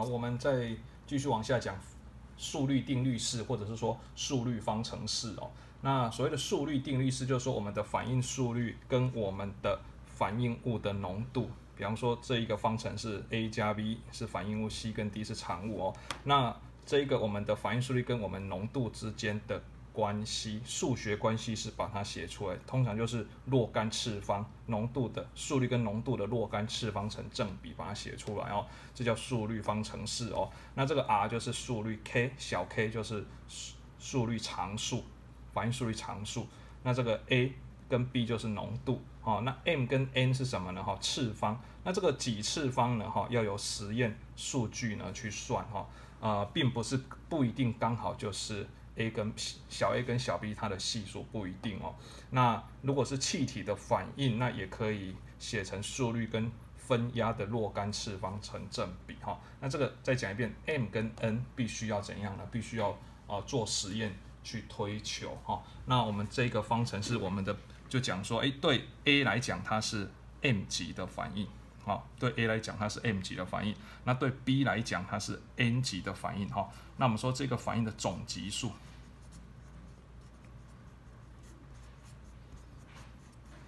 好，我们再继续往下讲速率定律式，或者是说速率方程式哦。那所谓的速率定律式，就是说我们的反应速率跟我们的反应物的浓度，比方说这一个方程式 a 加 b 是反应物，c 跟 d 是产物哦。那这一个我们的反应速率跟我们浓度之间的关系，数学关系是把它写出来，通常就是若干次方浓度的速率跟浓度的若干次方成正比，把它写出来哦，这叫速率方程式哦。那这个 r 就是速率，k 小 k 就是速速率常数。反应速率常数，那这个 A 跟 B 就是浓度，哦，那 m 跟 n 是什么呢？哈，次方，那这个几次方呢？哈，要有实验数据呢去算，哈，呃，并不是不一定刚好就是 A 跟小 a 跟小 b 它的系数不一定哦。那如果是气体的反应，那也可以写成速率跟分压的若干次方成正比，哈。那这个再讲一遍，m 跟 n 必须要怎样呢？必须要啊做实验。去推求哈，那我们这个方程式，我们的就讲说，哎，对 A 来讲它是 m 级的反应，哈，对 A 来讲它是 m 级的反应，那对 B 来讲它是 n 级的反应，哈，那我们说这个反应的总级数，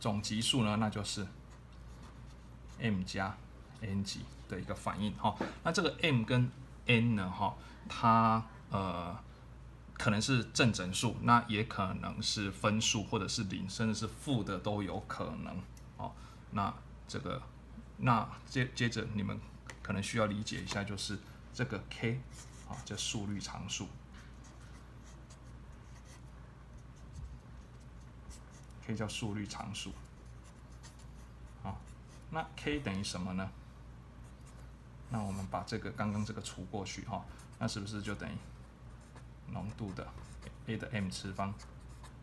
总级数呢，那就是 m 加 n 级的一个反应，哈，那这个 m 跟 n 呢，哈，它呃。可能是正整数，那也可能是分数，或者是零，甚至是负的都有可能。哦，那这个，那接接着你们可能需要理解一下，就是这个 k，啊，这速率常数可以叫速率常数。好，那 k 等于什么呢？那我们把这个刚刚这个除过去，哈，那是不是就等于？浓度的 a 的 m 次方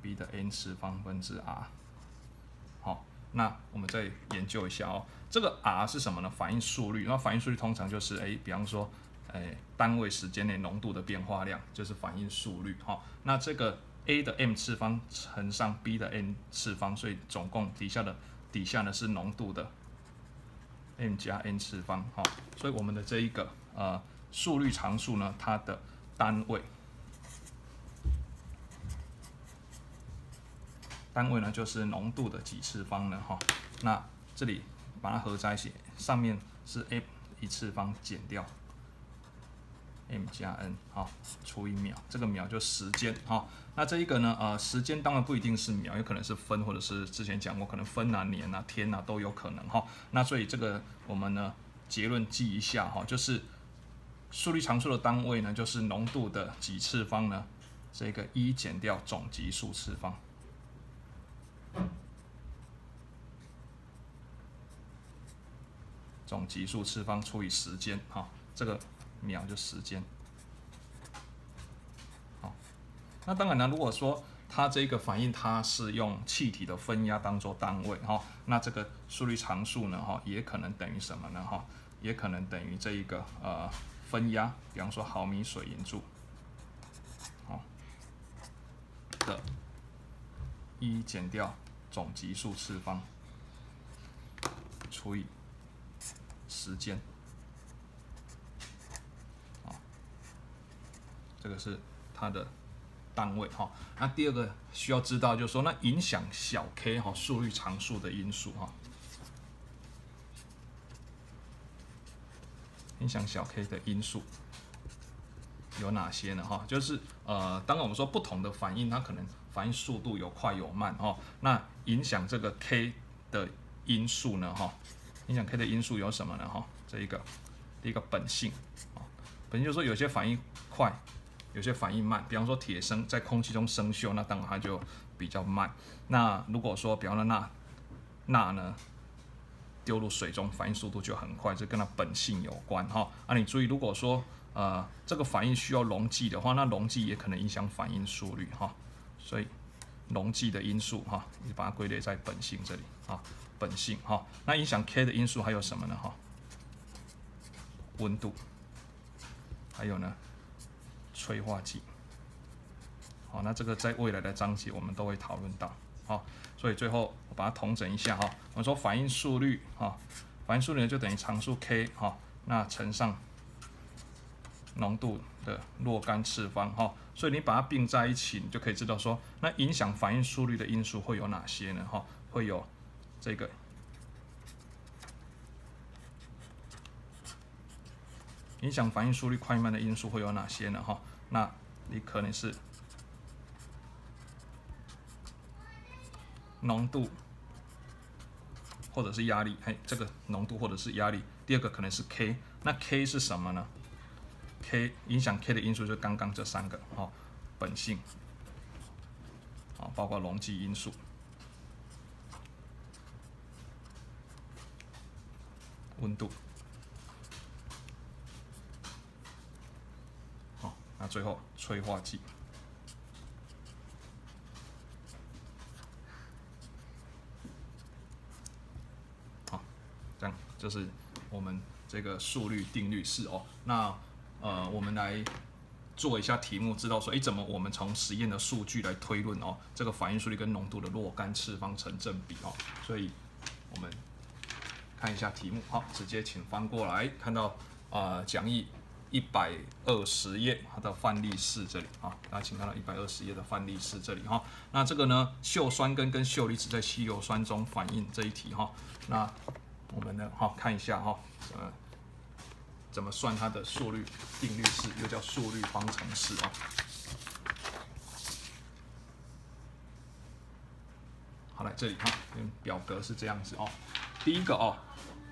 ，b 的 n 次方分之 r。好，那我们再研究一下哦。这个 r 是什么呢？反应速率。那反应速率通常就是哎，比方说哎，单位时间内浓度的变化量就是反应速率。哈，那这个 a 的 m 次方乘上 b 的 n 次方，所以总共底下的底下呢是浓度的 m 加 n 次方。哈，所以我们的这一个呃速率常数呢，它的单位。单位呢就是浓度的几次方呢？哈，那这里把它合在一起，上面是 m 一次方减掉 m 加 n，好，除以秒，这个秒就时间，哈。那这一个呢，呃，时间当然不一定是秒，有可能是分，或者是之前讲过，可能分啊、年啊、天啊都有可能，哈。那所以这个我们呢结论记一下，哈，就是速率常数的单位呢就是浓度的几次方呢？这个一减掉总级数次方。总级数次方除以时间，哈，这个秒就时间。好，那当然呢，如果说它这个反应它是用气体的分压当做单位，哈，那这个速率常数呢，哈，也可能等于什么呢，哈，也可能等于这一个呃分压，比方说毫米水银柱，好，的一减掉总级数次方除以。时间，这个是它的单位哈。那第二个需要知道就是说，那影响小 k 哈速率常数的因素哈，影响小 k 的因素有哪些呢？哈，就是呃，当然我们说不同的反应，它可能反应速度有快有慢哈。那影响这个 k 的因素呢？哈。影响 k 的因素有什么呢？哈，这一个第一个本性啊，本性就是说有些反应快，有些反应慢。比方说铁生在空气中生锈，那当然它就比较慢。那如果说比方说钠钠呢丢入水中，反应速度就很快，这跟它本性有关哈。啊，你注意，如果说呃这个反应需要溶剂的话，那溶剂也可能影响反应速率哈。所以溶剂的因素哈，你把它归类在本性这里啊。本性哈，那影响 k 的因素还有什么呢？哈，温度，还有呢，催化剂。好，那这个在未来的章节我们都会讨论到。好，所以最后我把它统整一下哈。我们说反应速率哈，反应速率呢就等于常数 k 哈，那乘上浓度的若干次方哈，所以你把它并在一起，你就可以知道说，那影响反应速率的因素会有哪些呢？哈，会有这个影响反应速率快慢的因素会有哪些呢？哈，那你可能是浓度或者是压力，嘿，这个浓度或者是压力。第二个可能是 K，那 K 是什么呢？K 影响 K 的因素就刚刚这三个哦，本性，啊，包括容积因素，温度，好，那最后催化剂，好，这样就是我们这个速率定律式哦，那。呃，我们来做一下题目，知道说，哎，怎么我们从实验的数据来推论哦，这个反应速率跟浓度的若干次方成正比哦。所以，我们看一下题目，好，直接请翻过来，看到啊，讲义一百二十页它的范例式这里啊，大家请看到一百二十页的范例式这里哈。那这个呢，溴酸根跟溴离子在稀硫酸中反应这一题哈。那我们呢，好看一下哈，呃。怎么算它的速率定律式，又叫速率方程式啊？好，来这里哈，表格是这样子哦。第一个哦，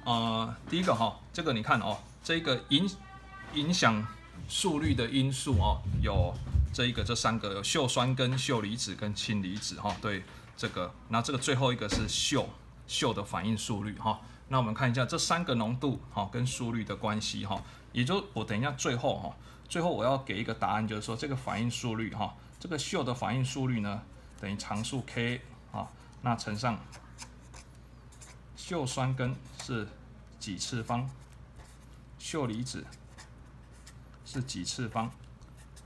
呃，第一个哈，这个你看哦，这个银影响速率的因素哦，有这一个这三个，有溴酸根、溴离子跟氢离子哈。对，这个，那这个最后一个是溴溴的反应速率哈。那我们看一下这三个浓度哈跟速率的关系哈，也就我等一下最后哈，最后我要给一个答案，就是说这个反应速率哈，这个溴的反应速率呢等于常数 K 啊，那乘上溴酸根是几次方，溴离子是几次方，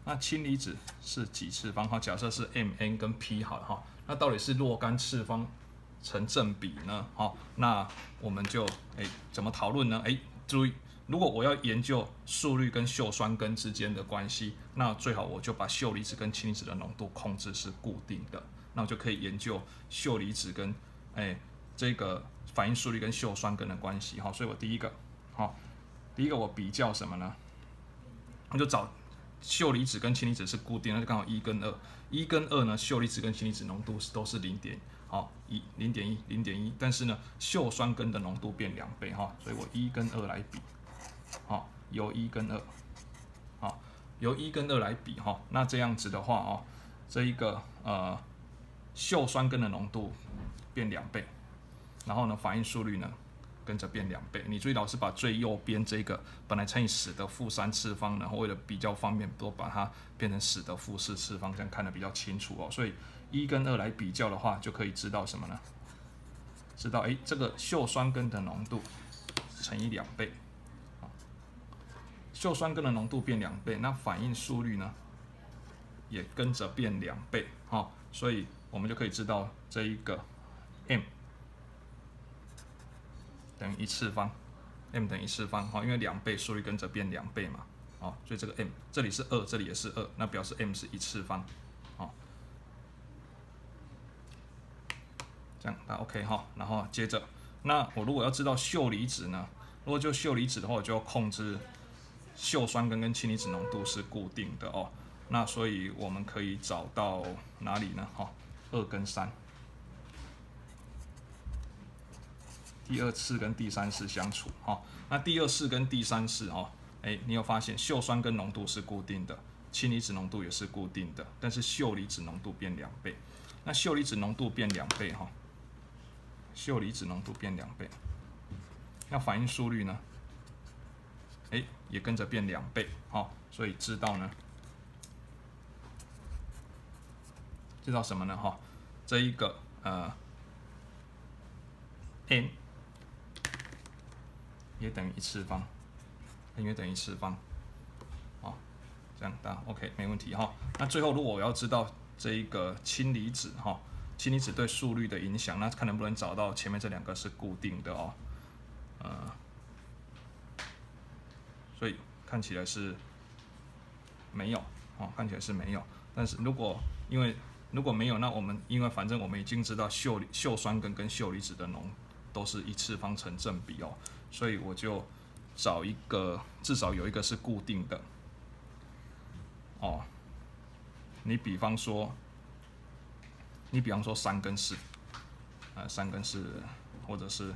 那氢离子是几次方哈？假设是 Mn 跟 P 好了哈，那到底是若干次方？成正比呢？好，那我们就哎怎么讨论呢？哎，注意，如果我要研究速率跟溴酸根之间的关系，那最好我就把溴离子跟氢离子的浓度控制是固定的，那我就可以研究溴离子跟哎这个反应速率跟溴酸根的关系。好，所以我第一个好，第一个我比较什么呢？我就找溴离子跟氢离子是固定，那就刚好一跟二，一跟二呢，溴离子跟氢离子浓度是都是零点。好，一零点一，零点一，但是呢，溴酸根的浓度变两倍哈，所以我一跟二来比，好，由一跟二，好，由一跟二来比哈，那这样子的话哦，这一个呃，溴酸根的浓度变两倍，然后呢，反应速率呢跟着变两倍。你注意老师把最右边这个本来乘以十的负三次方，然后为了比较方便，都把它变成十的负四次方，这样看得比较清楚哦，所以。一跟二来比较的话，就可以知道什么呢？知道哎，这个溴酸根的浓度乘以两倍，啊溴酸根的浓度变两倍，那反应速率呢也跟着变两倍，好，所以我们就可以知道这一个 m 等于一次方，m 等于一次方，好，因为两倍速率跟着变两倍嘛，好，所以这个 m 这里是二，这里也是二，那表示 m 是一次方。哦这样，那 OK 哈，然后接着，那我如果要知道溴离子呢？如果就溴离子的话，我就要控制溴酸根跟氢离子浓度是固定的哦。那所以我们可以找到哪里呢？哈，二跟三，第二次跟第三次相处哈。那第二次跟第三次哦，哎，你有发现溴酸根浓度是固定的，氢离子浓度也是固定的，但是溴离子浓度变两倍。那溴离子浓度变两倍哈。溴离子浓度变两倍，那反应速率呢？哎，也跟着变两倍，好，所以知道呢，知道什么呢？哈，这一个呃，n 也等于一次方也等于一次方，好，这样答 OK 没问题哈。那最后如果我要知道这一个氢离子哈。氢离子对速率的影响，那看能不能找到前面这两个是固定的哦，呃，所以看起来是没有，哦，看起来是没有。但是如果因为如果没有，那我们因为反正我们已经知道溴溴酸根跟溴离子的浓都是一次方成正比哦，所以我就找一个至少有一个是固定的哦。你比方说，你比方说三跟四，呃，三跟四，或者是。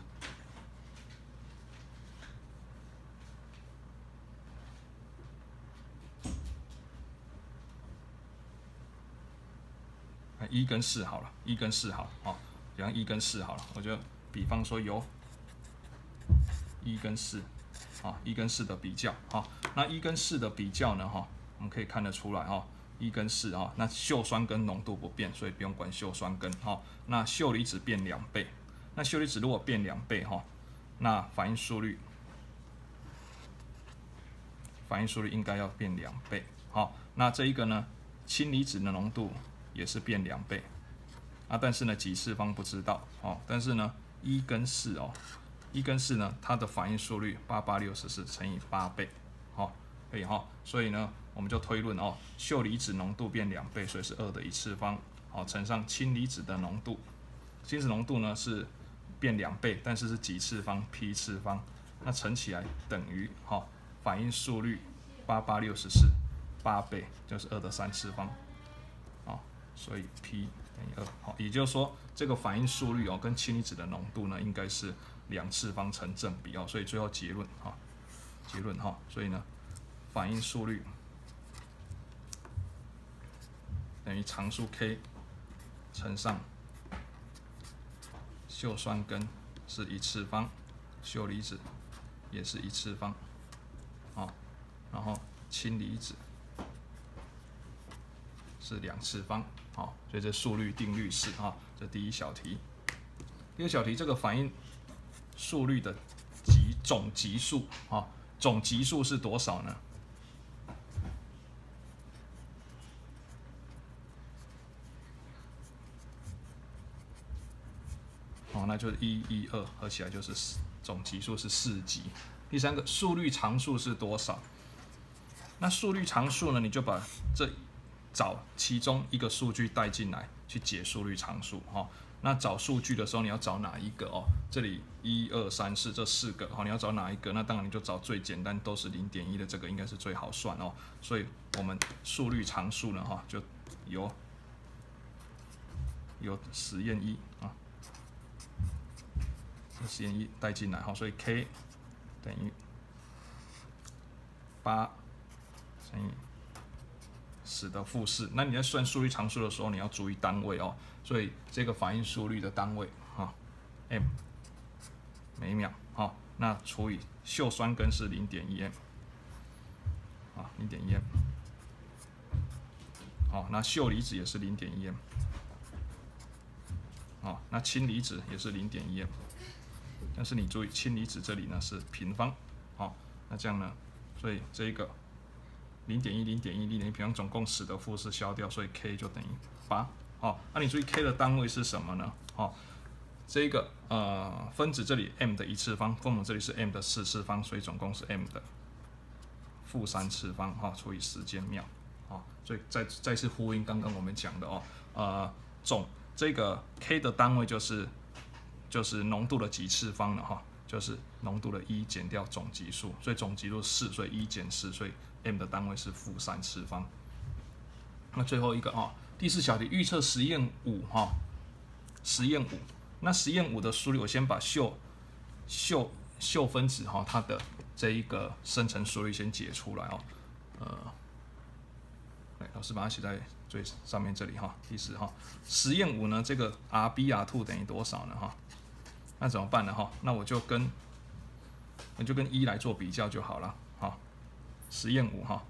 一跟四好了，一跟四好，哦，比方一跟四好了，我就比方说有一跟四，啊，一跟四的比较，哈，那一跟四的比较呢，哈，我们可以看得出来，哈，一跟四，哈，那溴酸根浓度不变，所以不用管溴酸根，哈，那溴离子变两倍，那溴离子如果变两倍，哈，那反应速率，反应速率应该要变两倍，好，那这一个呢，氢离子的浓度。也是变两倍啊，但是呢几次方不知道哦，但是呢一跟四哦，一跟四呢它的反应速率八八六十四乘以八倍，好可以哈，所以呢我们就推论哦，溴离子浓度变两倍，所以是二的一次方，好乘上氢离子的浓度，氢离子浓度呢是变两倍，但是是几次方 p 次方，那乘起来等于哈反应速率八八六十四八倍就是二的三次方。所以 P 等于二，好，也就是说这个反应速率哦跟氢离子的浓度呢应该是两次方成正比哦，所以最后结论哈，结论哈，所以呢反应速率等于常数 K 乘上溴酸根是一次方，溴离子也是一次方，啊，然后氢离子是两次方。好，所以这速率定律式啊，这第一小题。第二小题，这个反应速率的极总级数啊，总级数是多少呢？哦，那就是一一二合起来就是四，总级数是四级。第三个速率常数是多少？那速率常数呢？你就把这。找其中一个数据带进来，去解速率常数哈。那找数据的时候，你要找哪一个哦？这里一二三四这四个哈，你要找哪一个？那当然你就找最简单，都是零点一的这个，应该是最好算哦。所以我们速率常数呢哈，就由由实验一啊，实验一带进来哈，所以 k 等于八乘以。使得负四，那你在算速率常数的时候，你要注意单位哦。所以这个反应速率的单位哈，m 每秒好，那除以溴酸根是零点一 m 啊，零点一 m 好，那溴离子也是零点一 m 好，那氢离子也是零点一 m 但是你注意氢离子这里呢是平方好，那这样呢，所以这一个。零点一，零点一，零点一，平方总共十的负四消掉，所以 k 就等于八。好，那你注意 k 的单位是什么呢？好，这个呃分子这里 m 的一次方，分母这里是 m 的四次方，所以总共是 m 的负三次方。哈，除以时间秒。好，所以再再次呼应刚刚我们讲的哦，呃总这个 k 的单位就是就是浓度的几次方了哈，就是浓度的一减掉总级数，所以总级数四，所以一减四，所以 m 的单位是负三次方。那最后一个啊，第四小题预测实验五哈，实验五。那实验五的速率，我先把溴溴溴分子哈它的这一个生成速率先解出来哦。呃，来，老师把它写在最上面这里哈。第四哈，实验五呢，这个 r b r two 等于多少呢哈？那怎么办呢哈？那我就跟我就跟一来做比较就好了。实验五哈，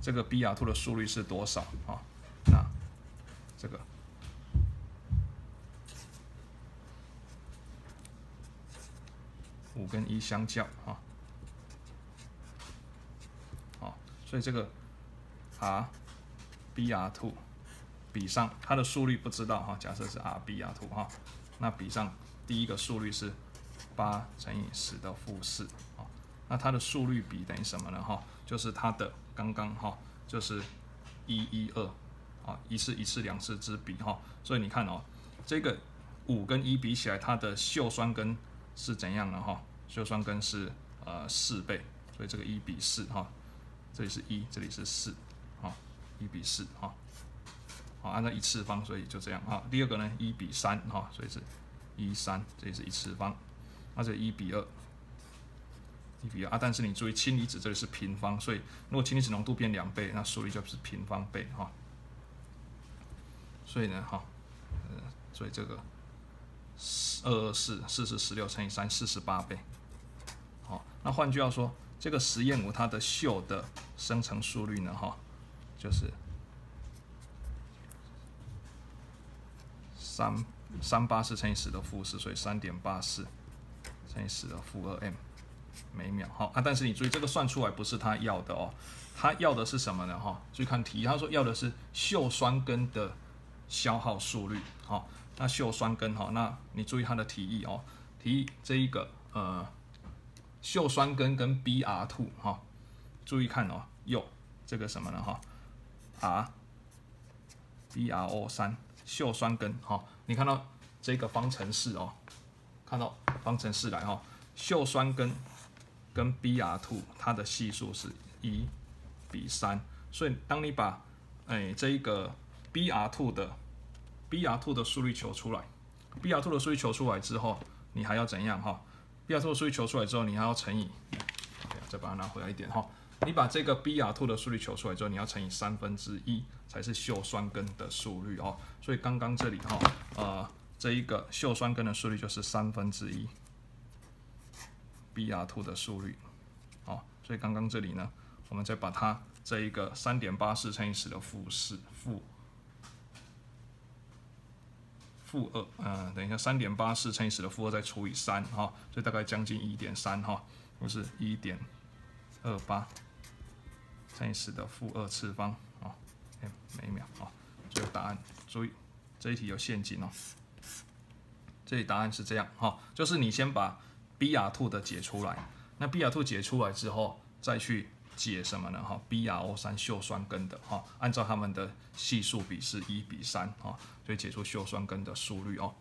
这个 B R two 的速率是多少？啊？那这个。五跟一相较啊，好，所以这个 R B R two 比上它的速率不知道哈，假设是 R B R two 哈，那比上第一个速率是八乘以十的负四啊，那它的速率比等于什么呢哈？就是它的刚刚哈就是一一二啊，一次一次两次之比哈，所以你看哦，这个五跟一比起来，它的溴酸根是怎样的哈？溴酸根是呃四倍，所以这个一比四哈，这里是一，这里是四，啊，一比四哈，好，按照一次方，所以就这样啊。第二个呢，一比三哈，所以是一三，这里是一次方，那这一比二。一比二啊，但是你注意氢离子这里是平方，所以如果氢离子浓度变两倍，那速率就是平方倍哈。所以呢，哈，呃，所以这个二二四四是十六乘以三，四十八倍。好，那换句话说，这个实验五它的溴的生成速率呢，哈，就是三三八四乘以十的负四，所以三点八四乘以十的负二 m。每秒哈啊，但是你注意这个算出来不是他要的哦，他要的是什么呢哈？注意看题，他说要的是溴酸根的消耗速率哈。那溴酸根哈，那你注意它的提议哦，提议这一个呃溴酸根跟 Br2 哈，注意看哦，有这个什么呢哈？R BrO 三溴酸根哈，你看到这个方程式哦，看到方程式来哈，溴酸根。跟 Br2 它的系数是一比三，所以当你把哎这一个 Br2 的 Br2 的速率求出来，Br2 的速率求出来之后，你还要怎样哈？Br2 的速率求出来之后，你还要乘以，再把它拿回来一点哈。你把这个 Br2 的速率求出来之后，你要乘以三分之一才是溴酸根的速率哦。所以刚刚这里哈，呃，这一个溴酸根的速率就是三分之一。Br2 的速率，好，所以刚刚这里呢，我们再把它这一个三点八四乘以十的负四负负二，嗯，等一下，三点八四乘以十的负二再除以三，哈，所以大概将近一点三，哈，不是一点二八乘以十的负二次方，啊，每秒，啊，这个答案，注意这一题有陷阱哦，这里答案是这样，哈，就是你先把 Br2 的解出来，那 Br2 解出来之后，再去解什么呢？哈，BrO 三溴酸根的哈，按照它们的系数比是一比三哈，所以解出溴酸根的速率哦。